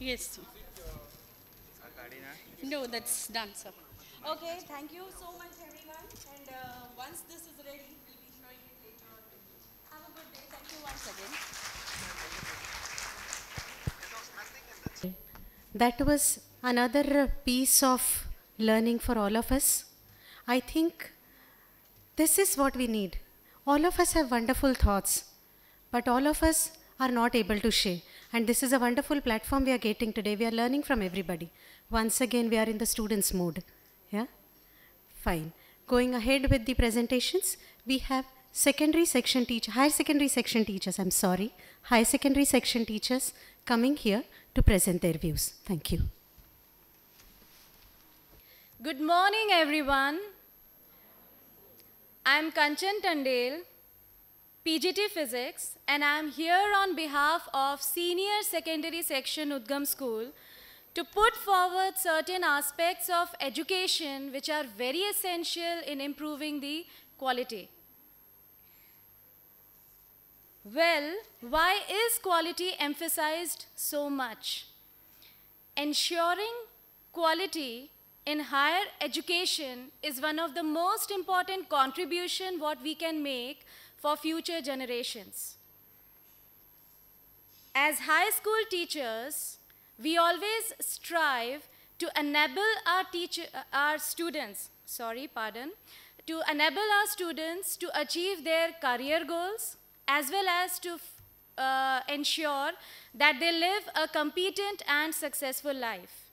Yes. No, that's done, sir. Okay, thank you so much, everyone. And uh, once this is ready, we'll be showing it later on. Have a good day. Thank you once again. That was another piece of learning for all of us. I think this is what we need. All of us have wonderful thoughts, but all of us are not able to share. And this is a wonderful platform we are getting today. We are learning from everybody. Once again, we are in the students' mode. Yeah? Fine. Going ahead with the presentations, we have secondary section teacher, higher secondary section teachers, I'm sorry, higher secondary section teachers coming here to present their views. Thank you. Good morning, everyone. I'm Kanchan Tandel, PGT Physics, and I'm here on behalf of Senior Secondary Section Udgam School to put forward certain aspects of education which are very essential in improving the quality. Well, why is quality emphasized so much? Ensuring quality in higher education is one of the most important contribution what we can make for future generations. As high school teachers, we always strive to enable our teacher, our students, sorry, pardon, to enable our students to achieve their career goals as well as to uh, ensure that they live a competent and successful life.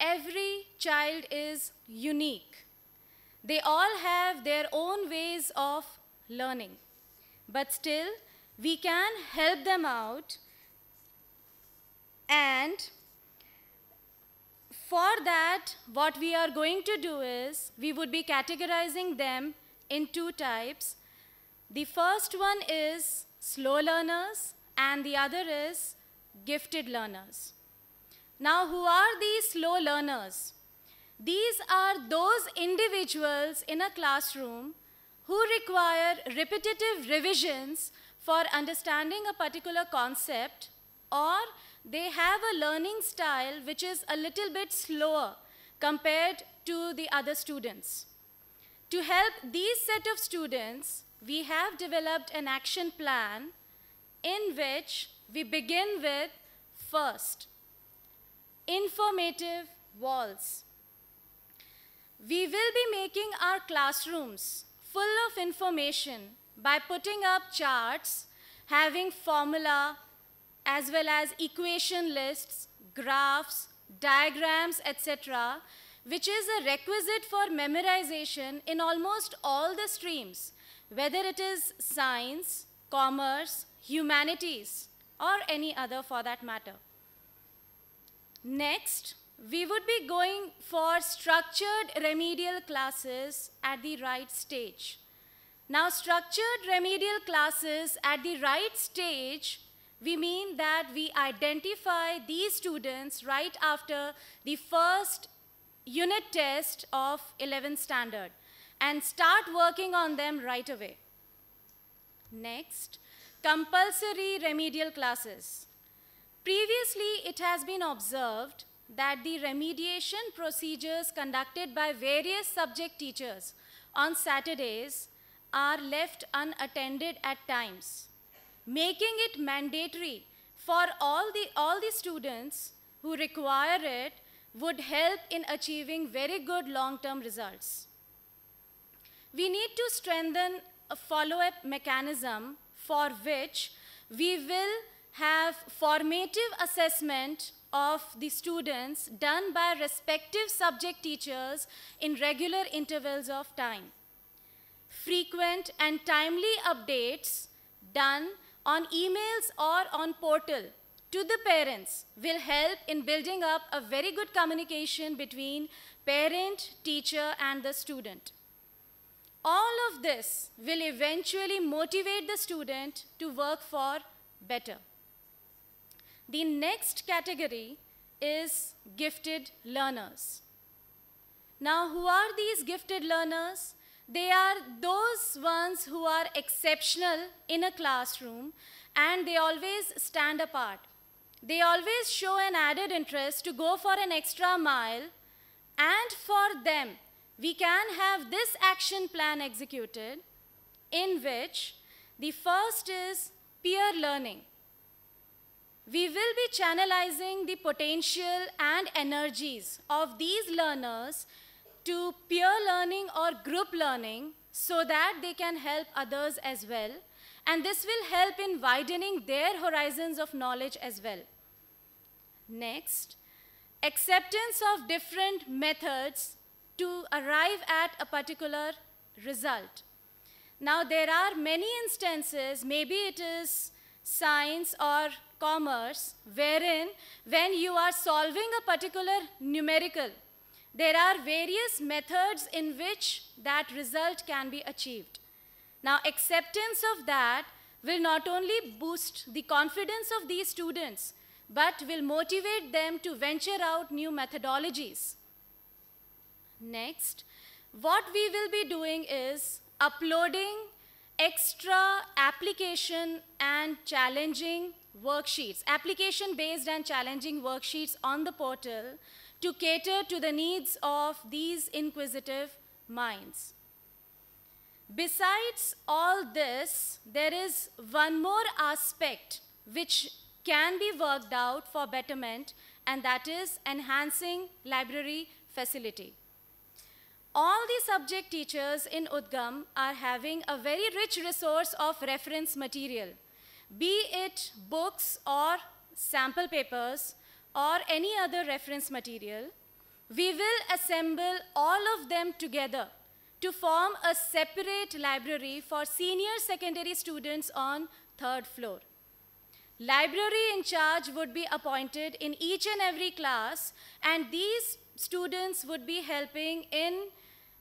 Every child is unique. They all have their own ways of learning. But still, we can help them out and for that, what we are going to do is we would be categorizing them in two types. The first one is slow learners and the other is gifted learners. Now, who are these slow learners? These are those individuals in a classroom who require repetitive revisions for understanding a particular concept or they have a learning style which is a little bit slower compared to the other students. To help these set of students, we have developed an action plan in which we begin with first, informative walls. We will be making our classrooms full of information by putting up charts having formula as well as equation lists, graphs, diagrams, etc., which is a requisite for memorization in almost all the streams, whether it is science, commerce, humanities, or any other for that matter. Next, we would be going for structured remedial classes at the right stage. Now, structured remedial classes at the right stage, we mean that we identify these students right after the first unit test of 11th standard and start working on them right away. Next, compulsory remedial classes. Previously, it has been observed that the remediation procedures conducted by various subject teachers on Saturdays are left unattended at times, making it mandatory for all the, all the students who require it would help in achieving very good long-term results. We need to strengthen a follow-up mechanism for which we will have formative assessment of the students done by respective subject teachers in regular intervals of time. Frequent and timely updates done on emails or on portal to the parents will help in building up a very good communication between parent, teacher, and the student. All of this will eventually motivate the student to work for better. The next category is gifted learners. Now, who are these gifted learners? They are those ones who are exceptional in a classroom and they always stand apart. they always show an added interest to go for an extra mile, and for them, we can have this action plan executed in which the first is peer learning. We will be channelizing the potential and energies of these learners to peer learning or group learning so that they can help others as well. And this will help in widening their horizons of knowledge as well. Next, acceptance of different methods to arrive at a particular result. Now, there are many instances, maybe it is science or commerce, wherein when you are solving a particular numerical, there are various methods in which that result can be achieved. Now, acceptance of that will not only boost the confidence of these students, but will motivate them to venture out new methodologies. Next, what we will be doing is uploading extra application and challenging worksheets, application-based and challenging worksheets on the portal to cater to the needs of these inquisitive minds. Besides all this, there is one more aspect which can be worked out for betterment, and that is enhancing library facility. All the subject teachers in Udgam are having a very rich resource of reference material, be it books or sample papers or any other reference material. We will assemble all of them together to form a separate library for senior secondary students on third floor. Library in charge would be appointed in each and every class, and these students would be helping in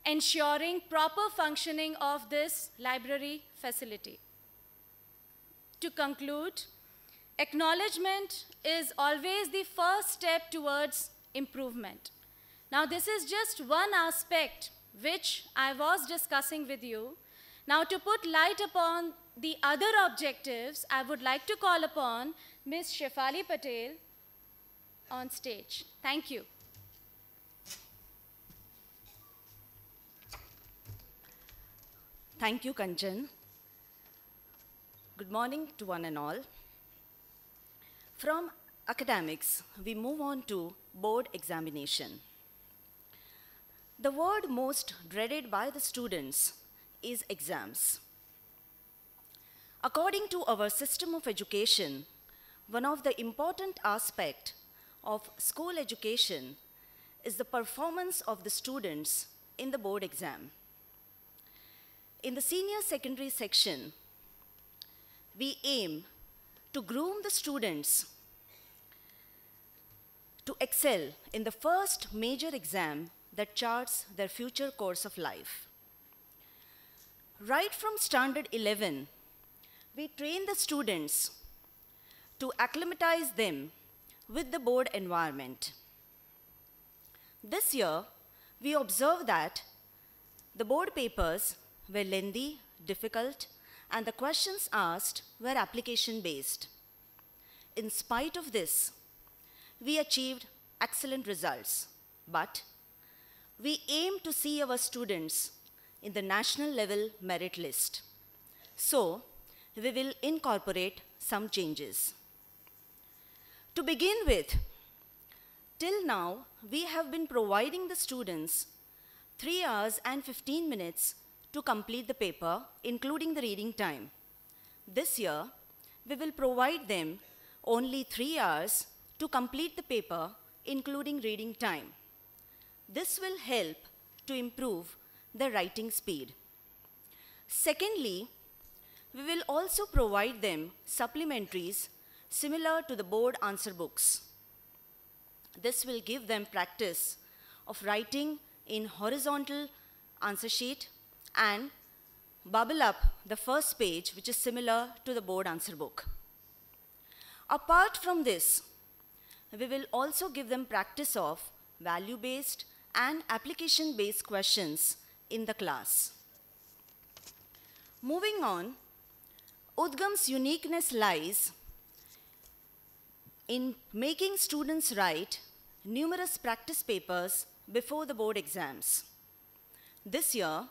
ensuring proper functioning of this library facility. To conclude, acknowledgement is always the first step towards improvement. Now, this is just one aspect which I was discussing with you. Now, to put light upon the other objectives, I would like to call upon Ms. Shefali Patel on stage. Thank you. Thank you, Kanchan. Good morning to one and all. From academics, we move on to board examination. The word most dreaded by the students is exams. According to our system of education, one of the important aspects of school education is the performance of the students in the board exam. In the senior secondary section, we aim to groom the students to excel in the first major exam that charts their future course of life. Right from standard 11, we train the students to acclimatize them with the board environment. This year, we observe that the board papers were lengthy, difficult, and the questions asked were application based. In spite of this, we achieved excellent results, but we aim to see our students in the national level merit list. So, we will incorporate some changes. To begin with, till now, we have been providing the students 3 hours and 15 minutes to complete the paper, including the reading time. This year, we will provide them only 3 hours to complete the paper, including reading time. This will help to improve the writing speed. Secondly, we will also provide them supplementaries similar to the board answer books. This will give them practice of writing in horizontal answer sheet and bubble up the first page, which is similar to the board answer book. Apart from this, we will also give them practice of value-based and application-based questions in the class. Moving on, Udgam's uniqueness lies in making students write numerous practice papers before the board exams. This year,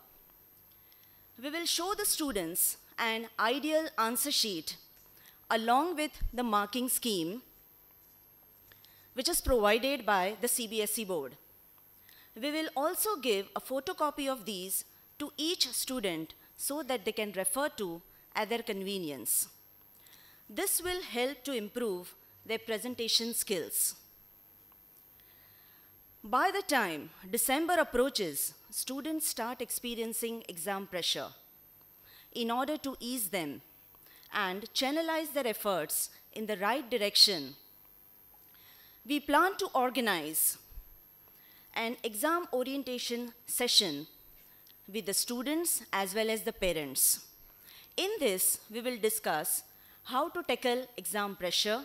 we will show the students an ideal answer sheet along with the marking scheme which is provided by the CBSE board. We will also give a photocopy of these to each student so that they can refer to at their convenience. This will help to improve their presentation skills. By the time December approaches, students start experiencing exam pressure. In order to ease them and channelize their efforts in the right direction, we plan to organize an exam orientation session with the students as well as the parents. In this, we will discuss how to tackle exam pressure,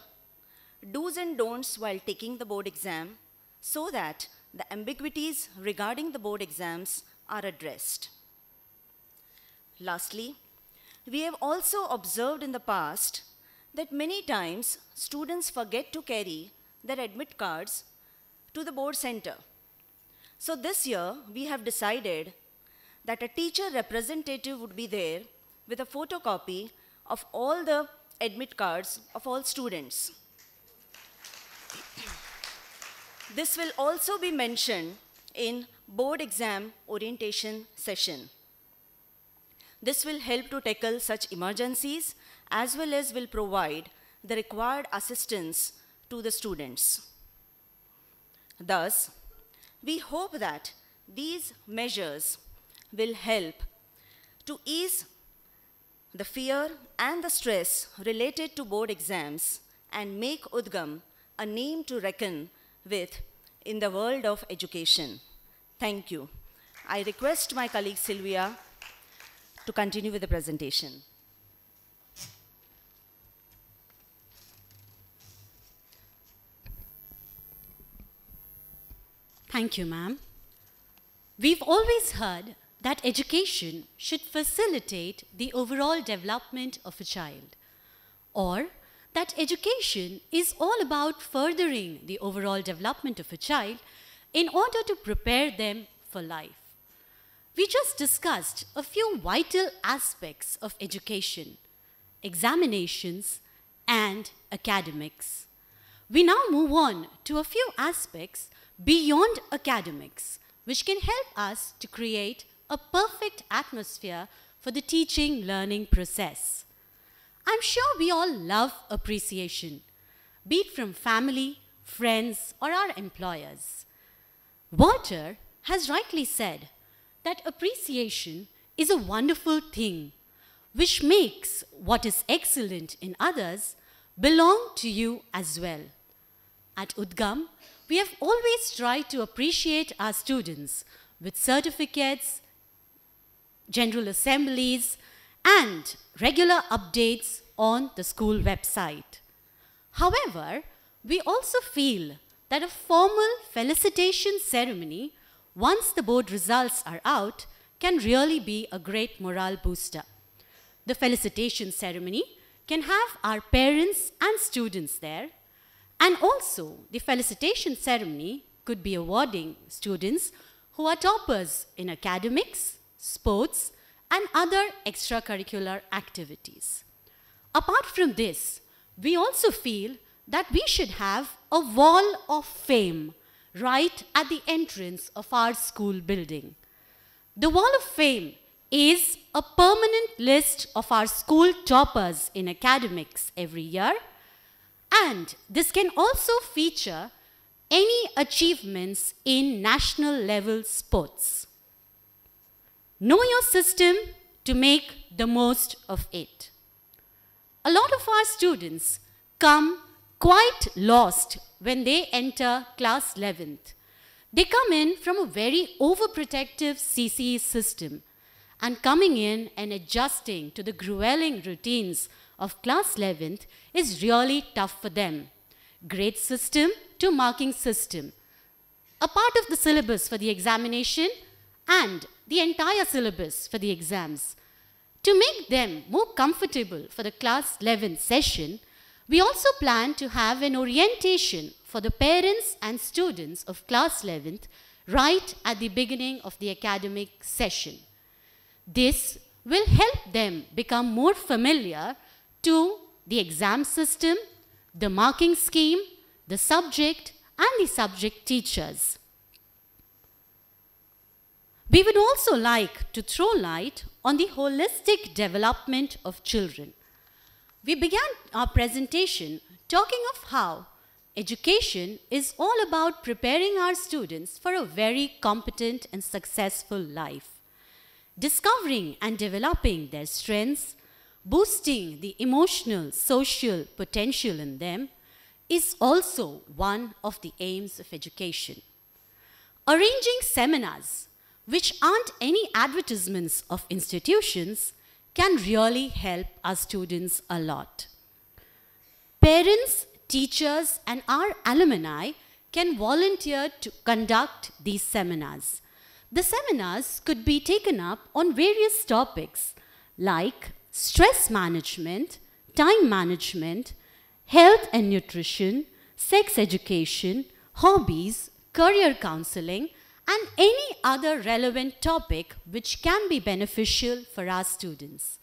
do's and don'ts while taking the board exam, so that the ambiguities regarding the board exams are addressed. Lastly, we have also observed in the past that many times students forget to carry their admit cards to the board center. So this year, we have decided that a teacher representative would be there with a photocopy of all the admit cards of all students. This will also be mentioned in board exam orientation session. This will help to tackle such emergencies as well as will provide the required assistance to the students. Thus, we hope that these measures will help to ease the fear and the stress related to board exams and make Udgam a name to reckon with in the world of education. Thank you. I request my colleague Sylvia to continue with the presentation. Thank you, ma'am. We've always heard that education should facilitate the overall development of a child, or that education is all about furthering the overall development of a child in order to prepare them for life. We just discussed a few vital aspects of education examinations and academics. We now move on to a few aspects beyond academics, which can help us to create a perfect atmosphere for the teaching learning process. I'm sure we all love appreciation, be it from family, friends, or our employers. Voltaire has rightly said that appreciation is a wonderful thing which makes what is excellent in others belong to you as well. At Udgam, we have always tried to appreciate our students with certificates, general assemblies, and regular updates on the school website. However, we also feel that a formal felicitation ceremony, once the board results are out, can really be a great morale booster. The felicitation ceremony can have our parents and students there, and also the felicitation ceremony could be awarding students who are toppers in academics, sports, and other extracurricular activities. Apart from this, we also feel that we should have a wall of fame right at the entrance of our school building. The wall of fame is a permanent list of our school toppers in academics every year, and this can also feature any achievements in national level sports. Know your system to make the most of it. A lot of our students come quite lost when they enter class 11th. They come in from a very overprotective CCE system and coming in and adjusting to the grueling routines of class 11th is really tough for them. Grade system to marking system. A part of the syllabus for the examination and the entire syllabus for the exams. To make them more comfortable for the class 11 session, We also plan to have an orientation for the parents and students of class 11th right at the beginning of the academic session. This will help them become more familiar to the exam system, the marking scheme, the subject, and the subject teachers. We would also like to throw light on the holistic development of children. We began our presentation talking of how education is all about preparing our students for a very competent and successful life, discovering and developing their strengths, boosting the emotional, social potential in them is also one of the aims of education. Arranging seminars, which aren't any advertisements of institutions, can really help our students a lot. Parents, teachers, and our alumni can volunteer to conduct these seminars. The seminars could be taken up on various topics like stress management, time management, health and nutrition, sex education, hobbies, career counseling, and any other relevant topic which can be beneficial for our students.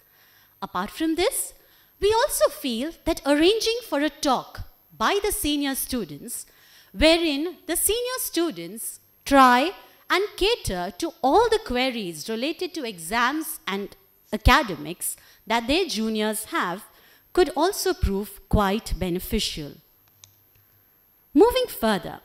Apart from this, we also feel that arranging for a talk by the senior students, wherein the senior students try and cater to all the queries related to exams and academics that their juniors have, could also prove quite beneficial. Moving further,